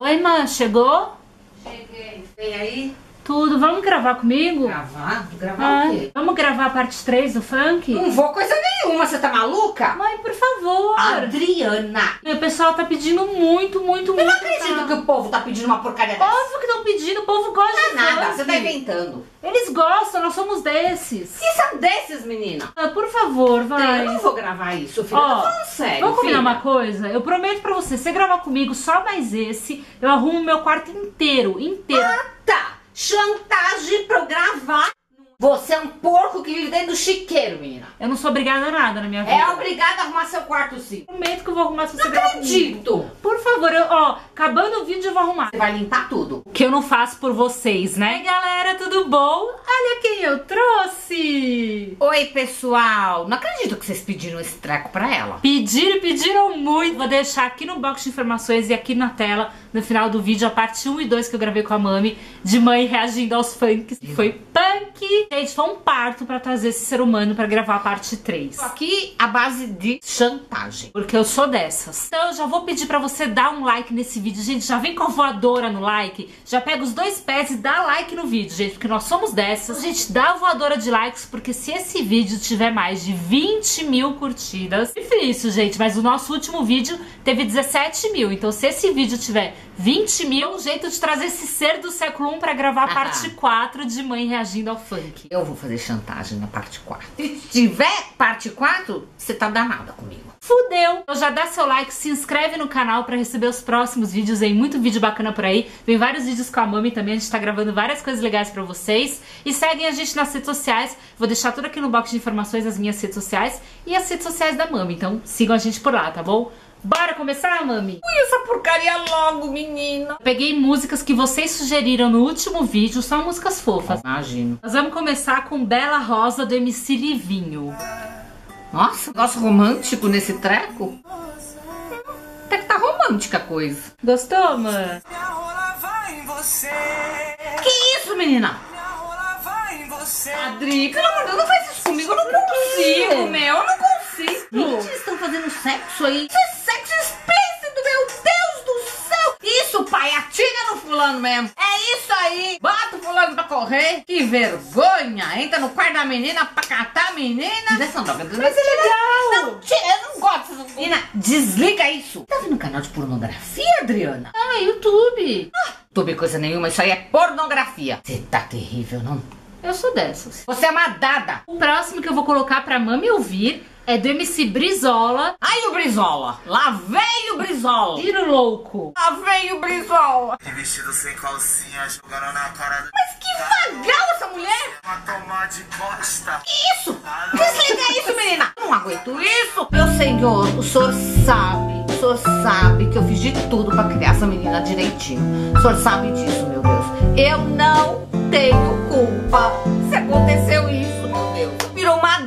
Oi, mãe, chegou? Cheguei. Vem aí? Tudo, vamos gravar comigo? Gravar? Gravar Ah, o quê? vamos gravar a parte 3 do funk? Não vou coisa nenhuma, você tá maluca? Mãe, por favor. Adriana! O pessoal tá pedindo muito, muito, muito. Eu não acredito tá? que o povo tá pedindo uma porcaria dessa. Óbvio que estão pedindo, o povo gosta de Nada, funk. você tá inventando. Eles gostam, nós somos desses. Que são desses, menina? Ah, por favor, vai. Eu não vou gravar isso, filha. Ó, falando sério, Vamos combinar filha. uma coisa? Eu prometo pra você, se você gravar comigo só mais esse, eu arrumo meu quarto inteiro, inteiro. Tá, chantagem pra eu gravar. Você é um porco que vive dentro do chiqueiro, menina. Eu não sou obrigada a nada na minha vida. É obrigada a arrumar seu quarto sim. Prometo que eu vou arrumar se você Não acredito. Por favor, eu, ó, acabando o vídeo eu vou arrumar. Você vai limpar tudo. Que eu não faço por vocês, né? Galera, tudo bom? Olha quem eu trouxe! Oi, pessoal. Não acredito que vocês pediram esse treco pra ela. Pediram, pediram muito. Vou deixar aqui no box de informações e aqui na tela, no final do vídeo, a parte 1 e 2 que eu gravei com a Mami, de mãe reagindo aos funks. Foi punk! Gente, foi um parto pra trazer esse ser humano pra gravar a parte 3. Tô aqui a base de chantagem. Porque eu sou dessas. Então eu já vou pedir pra você dar um like nesse vídeo. Gente, já vem com a voadora no like. Já pega os dois pés e dá like no vídeo, gente. Porque nós somos dessas. Gente, dá a voadora de likes. Porque se esse vídeo tiver mais de 20 mil curtidas... Difícil, gente. Mas o nosso último vídeo teve 17 mil. Então se esse vídeo tiver 20 mil... Um jeito de trazer esse ser do século 1 pra gravar a parte 4 de mãe reagindo ao funk. Eu vou fazer chantagem na parte 4. Se tiver parte 4, você tá danada comigo. Fudeu! Então já dá seu like, se inscreve no canal pra receber os próximos vídeos. Tem muito vídeo bacana por aí. Tem vários vídeos com a Mami também. A gente tá gravando várias coisas legais pra vocês. E seguem a gente nas redes sociais. Vou deixar tudo aqui no box de informações as minhas redes sociais e as redes sociais da Mami. Então sigam a gente por lá, tá bom? Bora começar, Mami? Ui, essa porcaria logo, menina. Peguei músicas que vocês sugeriram no último vídeo. São músicas fofas. Imagino. Nós vamos começar com Bela Rosa do MC Livinho. Nossa, negócio romântico nesse treco. Até que tá romântica a coisa. Gostou, mano? Minha rola vai em você. Que isso, menina? Minha rola vai em você. Adri, pelo amor de Deus, não faz isso comigo. Eu não consigo, meu. Eu não consigo. Gente, eles estão fazendo sexo aí. É sexo explícito, meu Deus do céu. Isso, pai, atira no fulano mesmo. É isso aí. Bota o fulano pra correr. Que vergonha. Entra no quarto da menina pra catar a menina. Dessa droga. Mas é legal. Não, tira, eu não gosto Menina, desliga isso. Tá vendo um canal de pornografia, Adriana? Ah, YouTube. Tube coisa nenhuma, isso aí é pornografia. Você tá terrível, não? Eu sou dessas. Você é uma dada. O próximo que eu vou colocar pra mami ouvir é do MC Brizola, Aí o Brizola. Lá veio o Brizola. Tiro Louco. Lá veio o Brizola. Vestido sem calcinha, jogando na cara do. Mas que vagal essa mulher. Pra tomar de costa. Que isso? Desliga isso, menina. Não aguento isso. Meu senhor, o senhor sabe, o senhor sabe que eu fiz de tudo pra criar essa menina direitinho. O senhor sabe disso, meu Deus. Eu não tenho culpa se aconteceu isso, meu Deus. Virou uma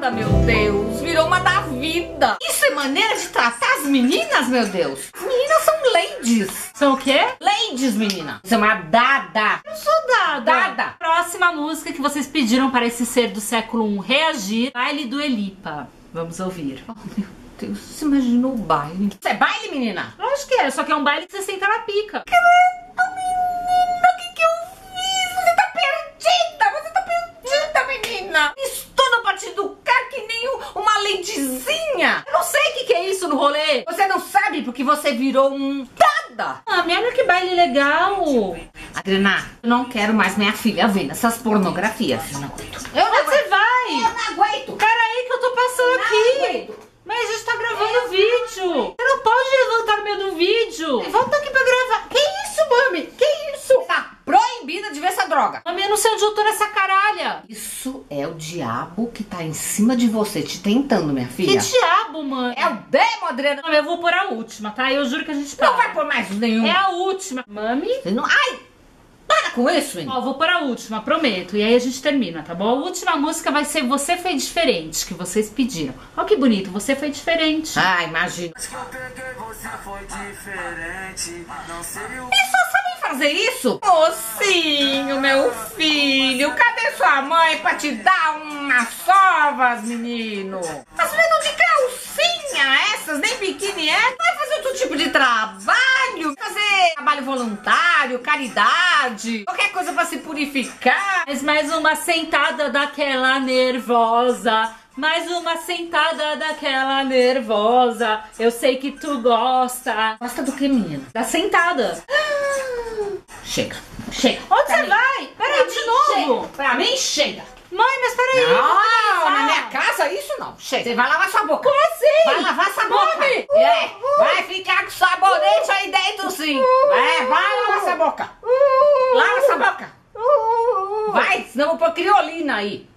dada, meu Deus. Virou uma da vida. Isso é maneira de tratar as meninas, meu Deus. As meninas são ladies. São o quê? Ladies, menina. Isso é uma dada. Eu sou dada. Dada. Próxima música que vocês pediram para esse ser do século I reagir, Baile do Elipa. Vamos ouvir. Oh, meu Deus, você imaginou o baile? Isso é baile, menina? Lógico que é, só que é um baile que você senta na pica. menina, o que que eu fiz? Você tá perdida, você tá perdida, menina. Estou pra te educar que nem um- uma ladyzinha. Eu não sei o que que é isso no rolê. Você não sabe porque você virou um dada. Ah, olha que baile legal. Adriana, eu não quero mais minha filha vendo essas pornografias. Eu não aguento. Eu não Onde você vai? Eu não aguento. Peraí que eu tô passando Não aqui. aguento. Mas a gente tá gravando vídeo. Você não pode levantar no meio do vídeo. Volta aqui pra gravar. Que isso, mami? Que isso? Tá proibida de ver essa droga. Mami, eu não sei onde eu tô nessa caralha. Isso é o diabo que tá em cima de você, te tentando, minha Que filha. diabo, mano. É o demo, Adriana. Eu vou por a última, tá? Eu juro que a gente para. Não vai por mais nenhum. É a última. Mami? Você não... Ai! Para com isso, menino. Ó, vou por a última, prometo. E aí a gente termina, tá bom? A última música vai ser Você Foi Diferente, que vocês pediram. Ó que bonito, Você Foi Diferente. Ah, imagina. Acho que eu peguei você foi diferente. Não sei o só sabem fazer isso? Mocinho, meu filho, cadê sua mãe pra te dar umas sovas, menino? As vendo de calcinha, essas nem biquíni é? Vai fazer outro tipo de trabalho, fazer trabalho voluntário, caridade, qualquer coisa pra se purificar. Mas mais uma sentada daquela nervosa. Mais uma sentada daquela nervosa. Eu sei que tu gosta. Gosta do que, menina? Da sentada. Chega, chega. Onde Pra você mim. vai? Peraí, de novo. chega. Pra mim, chega. Mãe, mas peraí. Não, finalizar. na minha casa isso não. Chega. Você vai lavar sua boca. Como assim? Vai lavar essa boca. Mãe. É, vai ficar com sabonete aí dentro sim. É, vai lavar essa boca. Lava essa boca. Vai, senão eu vou pôr criolina aí.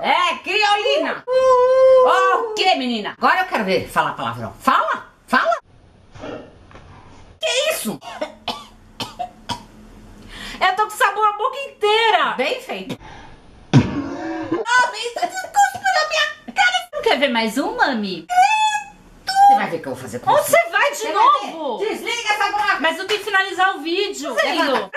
É, criolina. O que, menina? Agora eu quero ver falar palavrão. Fala, fala. Que isso? Eu tô com sabor a boca inteira. Bem feito. Cuspe na minha cara. Não quer ver mais um, mami? Você vai ver o que eu vou fazer com Onde você. você de Você vai novo? Desliga essa boca. Mas eu tenho que finalizar o vídeo. Levanta,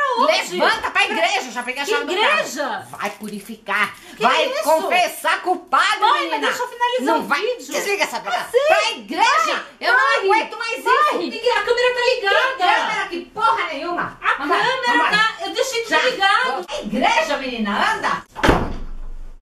levanta pra igreja, já peguei a Que chave igreja? Vai purificar, Que vai isso? confessar culpado, Mãe, menina. mas deixa eu finalizar não o vai. vídeo. Desliga essa boca. Assim? Pra igreja, eu não Vai. aguento mais Vai. isso. A câmera tá Que ligada. câmera, que porra nenhuma. A Vambora, câmera vambora. tá... Eu deixei Já. desligado. É igreja, menina, anda.